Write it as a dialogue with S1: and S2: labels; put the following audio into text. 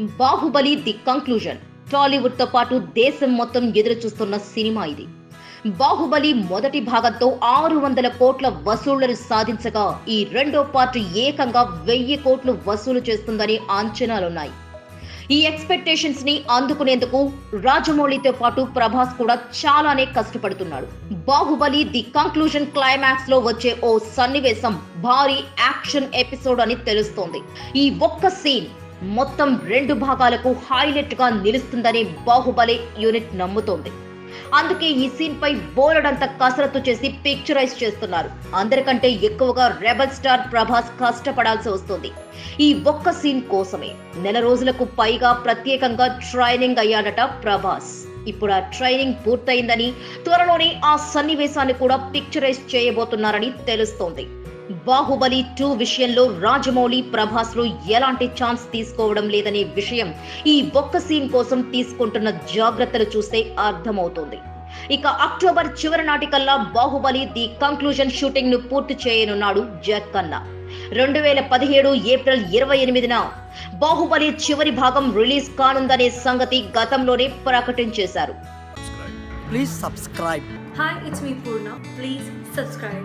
S1: Baahubali the conclusion. టాలీవుడ్తో పాటు దేశం మొత్తం ఎదురు చూస్తున్న సినిమా ఇది. బాహుబలి మొదటి భాగంతో ఆరు వందల కోట్ల వసూళ్ళను సాధించగా ఈ రెండో పార్ట్ ఏకంగా వెయ్యి కోట్లు వసూలు చేస్తుందని అంచనాలున్నాయి. ఈ ఎక్స్పెక్టేషన్స్ని అందుకునేందుకు రాజమౌళితో పాటు ప్రభాస్ కూడా చాలానే కష్టపడుతున్నాడు. బాహుబలి ది కంక్లూజన్ క్లైమాక్స్లో వచ్చే ఓ సన్నివేశం భారీ యాక్షన్ ఎపిసోడ్ అని తెలుస్తోంది. ఈ ఒక్క సీన్ మొత్తం రెండు భాగాలకు హైలైట్గా నిలుస్తుందని బాహుబలి యూనిట్ నమ్ముతోంది. అందుకే ఈ సీన్ పై బోలెడంత కసరత్తు చేసి పిక్చరైజ్ చేస్తున్నారు. అందరికంటే ఎక్కువగా రెబల్ స్టార్ ప్రభాస్ కష్టపడాల్సి వస్తుంది. ఈ ఒక్క సీన్ కోసమే. నెల రోజులకు పైగా ప్రత్యేకంగా ట్రైనింగ్ అయ్యాడట ప్రభాస్. ఇప్పుడు ఆ ట్రైనింగ్ పూర్తయిందని త్వరలోనే ఆ సన్నివేశాన్ని కూడా పిక్చరైజ్ చేయబోతున్నారని తెలుస్తోంది. బాహుబలి టూ విషయంలో రాజమౌళి ప్రభాస్లో ఎలాంటి ఛాన్స్ తీసుకోవడం లేదనే విషయం ఈ ఒక్క సీన్ కోసం తీసుకుంటున్న జాగ్రత్తలు చూస్తే అర్థమవుతోంది ఇక అక్టోబర్ చివరి నాటికల్లా బాహుబలి ది కంక్లూజన్ షూటింగ్ను పూర్తి చేయనున్నాడు జక్కన్న రెండు వేల పదిహేడు ఏప్రిల్ ఇరవై ఎనిమిదిన బాహుబలి చివరి భాగం రిలీజ్ కానుందనే సంగతి గతంలోనే ప్రకటించేశారు
S2: Please subscribe.
S3: Hi, it's me Purna. Please subscribe.